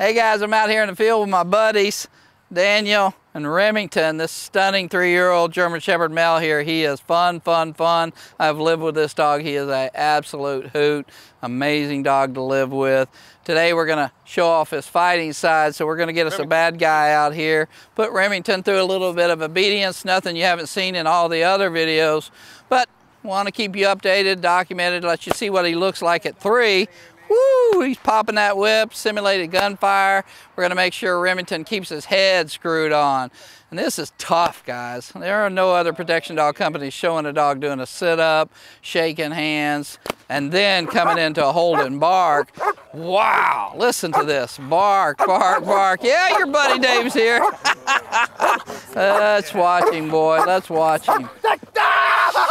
Hey guys, I'm out here in the field with my buddies, Daniel and Remington, this stunning three-year-old German Shepherd male here. He is fun, fun, fun. I've lived with this dog. He is an absolute hoot. Amazing dog to live with. Today we're gonna show off his fighting side, so we're gonna get us a bad guy out here, put Remington through a little bit of obedience, nothing you haven't seen in all the other videos, but want to keep you updated, documented, let you see what he looks like at three. He's popping that whip, simulated gunfire. We're gonna make sure Remington keeps his head screwed on. And this is tough, guys. There are no other protection dog companies showing a dog doing a sit-up, shaking hands, and then coming into a hold and bark. Wow, listen to this. Bark, bark, bark. Yeah, your buddy Dave's here. Let's watch him, boy. Let's watch him.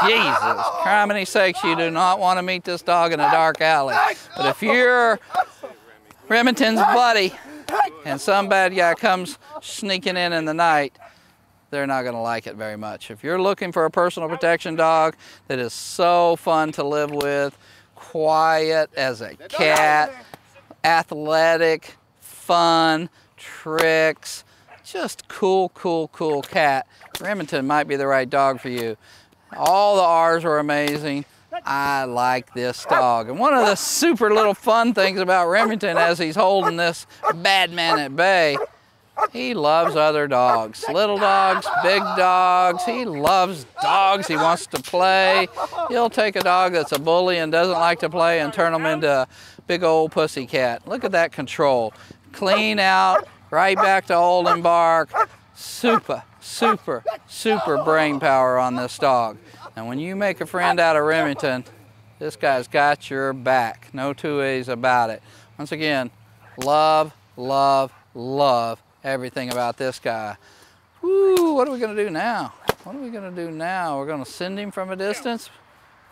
Jesus, criminy sakes, you do not want to meet this dog in a dark alley. But if you're Remington's buddy and some bad guy comes sneaking in in the night, they're not going to like it very much. If you're looking for a personal protection dog that is so fun to live with, quiet as a cat, athletic, fun, tricks, just cool, cool, cool cat, Remington might be the right dog for you. All the R's were amazing. I like this dog. And one of the super little fun things about Remington as he's holding this bad man at bay, he loves other dogs. Little dogs, big dogs. He loves dogs. He wants to play. He'll take a dog that's a bully and doesn't like to play and turn him into a big old pussy cat. Look at that control. Clean out, right back to hold and bark. Super super, super brain power on this dog. And when you make a friend out of Remington, this guy's got your back. No two ways about it. Once again, love, love, love everything about this guy. Woo, what are we gonna do now? What are we gonna do now? We're gonna send him from a distance,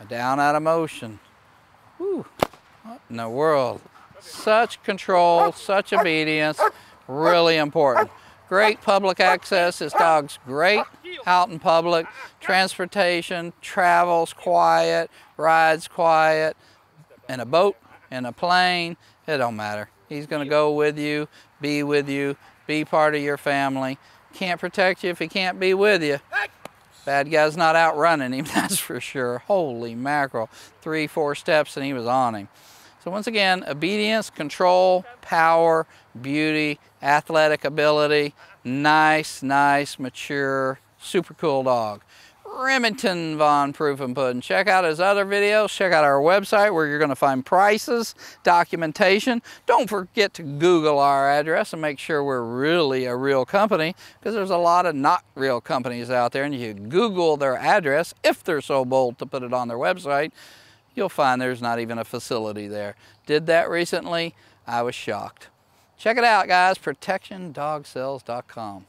down out of motion. Woo, what in the world? Such control, such obedience, really important. Great public access. This dog's great out in public. Transportation, travels quiet, rides quiet. In a boat, in a plane, it don't matter. He's gonna go with you, be with you, be part of your family. Can't protect you if he can't be with you. Bad guy's not out running him, that's for sure. Holy mackerel. Three, four steps and he was on him. So once again, obedience, control, power, beauty, athletic ability, nice, nice, mature, super cool dog. Remington Von Prufenpuden. Check out his other videos. Check out our website where you're going to find prices, documentation. Don't forget to Google our address and make sure we're really a real company because there's a lot of not real companies out there and you Google their address if they're so bold to put it on their website you'll find there's not even a facility there. Did that recently, I was shocked. Check it out guys, protectiondogsales.com.